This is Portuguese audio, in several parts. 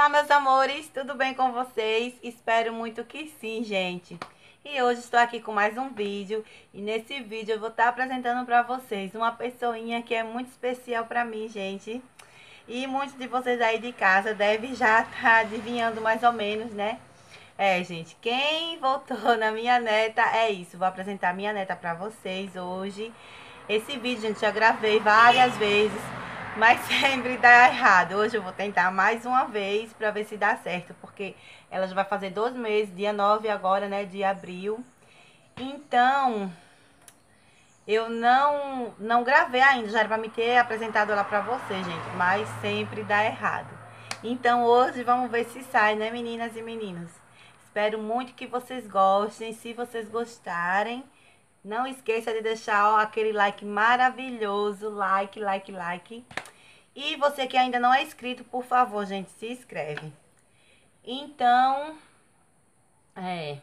Olá, meus amores, tudo bem com vocês? Espero muito que sim, gente. E hoje estou aqui com mais um vídeo e nesse vídeo eu vou estar apresentando para vocês uma pessoinha que é muito especial para mim, gente. E muitos de vocês aí de casa devem já estar tá adivinhando mais ou menos, né? É, gente, quem voltou na minha neta é isso. Vou apresentar minha neta para vocês hoje. Esse vídeo, gente, já gravei várias vezes mas sempre dá errado. Hoje eu vou tentar mais uma vez para ver se dá certo, porque ela já vai fazer dois meses, dia 9 agora, né, de abril. Então, eu não não gravei ainda, já era para me ter apresentado ela para você, gente, mas sempre dá errado. Então, hoje vamos ver se sai, né, meninas e meninos. Espero muito que vocês gostem. Se vocês gostarem, não esqueça de deixar ó, aquele like maravilhoso, like, like, like. E você que ainda não é inscrito, por favor, gente, se inscreve. Então, é,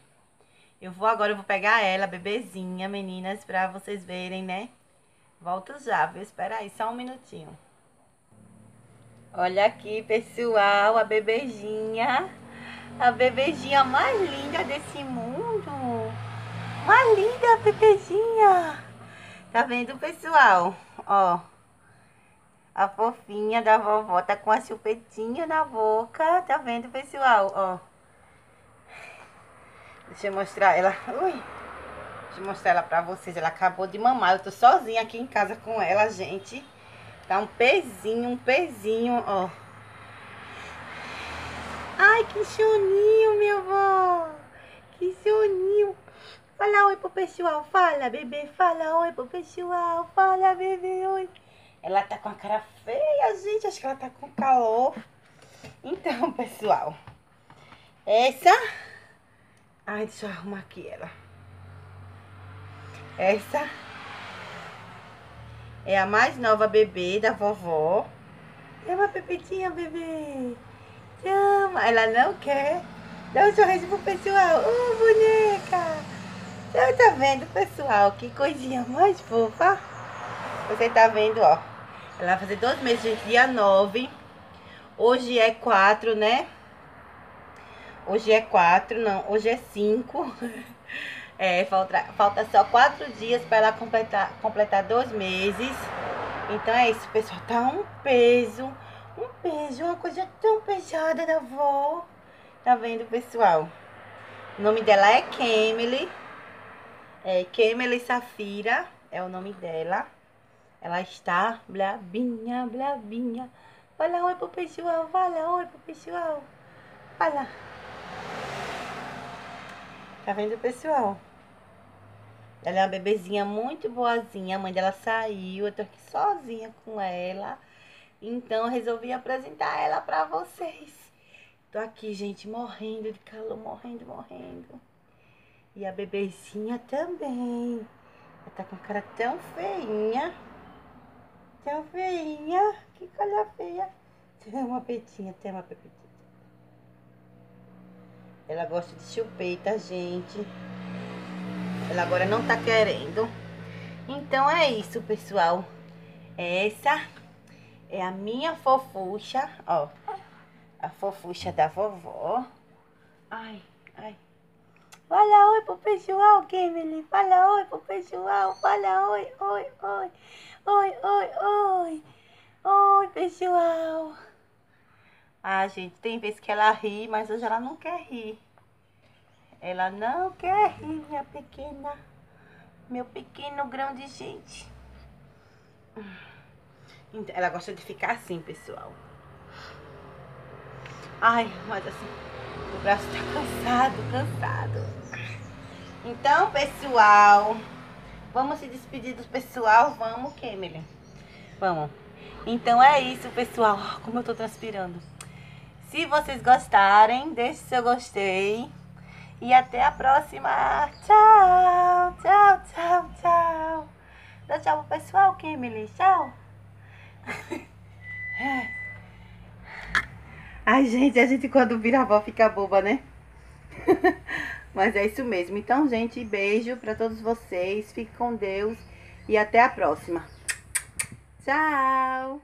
eu vou agora, eu vou pegar ela, bebezinha, meninas, pra vocês verem, né? Volto já, viu? Espera aí, só um minutinho. Olha aqui, pessoal, a bebezinha. A bebezinha mais linda desse mundo. Mais linda, bebezinha. Tá vendo, pessoal? Ó. A fofinha da vovó tá com a chupetinha na boca. Tá vendo, pessoal? Ó. Deixa eu mostrar ela. Ui. Deixa eu mostrar ela pra vocês. Ela acabou de mamar. Eu tô sozinha aqui em casa com ela, gente. Tá um pezinho, um pezinho, ó. Ai, que soninho, minha avó. Que soninho. Fala oi pro pessoal, fala, bebê, fala oi pro pessoal, fala, bebê, oi. Ela tá com a cara feia, gente, acho que ela tá com calor. Então, pessoal, essa... Ai, deixa eu arrumar aqui ela. Essa é a mais nova bebê da vovó. É uma pepetinha, bebê. Chama. Ela não quer. Dá um sorriso pro pessoal. Ô, oh, boneca. Você tá vendo, pessoal? Que coisinha mais fofa. Você tá vendo, ó. Ela vai fazer dois meses, gente, dia 9. Hoje é 4, né? Hoje é 4, não. Hoje é 5. É, falta, falta só 4 dias para ela completar, completar dois meses. Então é isso, pessoal. Tá um peso. Um peso, uma coisa tão pesada da avó. Tá vendo, pessoal? O nome dela é Kemily. É Kemely Safira é o nome dela. Ela está blabinha, blabinha. Fala oi pro pessoal, fala oi pro pessoal. Fala. Tá vendo, pessoal? Ela é uma bebezinha muito boazinha. A mãe dela saiu, eu tô aqui sozinha com ela. Então, eu resolvi apresentar ela pra vocês. Tô aqui, gente, morrendo de calor, morrendo, morrendo. E a bebezinha também. Ela tá com cara tão feinha. Tão feinha. Que coisa feia. Tem uma petinha, tem uma pepetinha. Ela gosta de chupeta, gente. Ela agora não tá querendo. Então é isso, pessoal. Essa é a minha fofucha, ó. A fofucha da vovó. Ai, ai. Fala oi pro pessoal, Kimberly. Fala oi pro pessoal. Fala oi, oi, oi. Oi, oi, oi. Oi, pessoal. Ah, gente, tem vezes que ela ri, mas hoje ela não quer rir. Ela não quer rir, minha pequena. Meu pequeno grão de gente. Ela gosta de ficar assim, pessoal. Ai, mas assim... O braço tá cansado, cansado. Então, pessoal, vamos se despedir do pessoal. Vamos, Kemily? Vamos. Então é isso, pessoal. Como eu tô transpirando. Se vocês gostarem, deixe seu gostei. E até a próxima. Tchau, tchau, tchau, tchau. Dá tchau pro pessoal, Kimberly. Tchau. Ai, gente, a gente quando vira avó fica boba, né? Mas é isso mesmo. Então, gente, beijo pra todos vocês. Fique com Deus e até a próxima. Tchau!